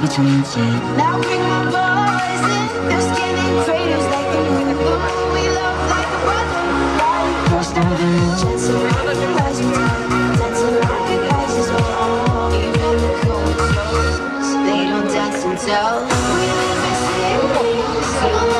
Between. Now bring my poison. They're skinning craters like the moon. We love like a brother. Crossed over the chance around rising tide. Dancing like the guys as well. Even the cold souls, they don't dance tell. We live in cities.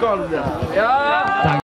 干什么呀。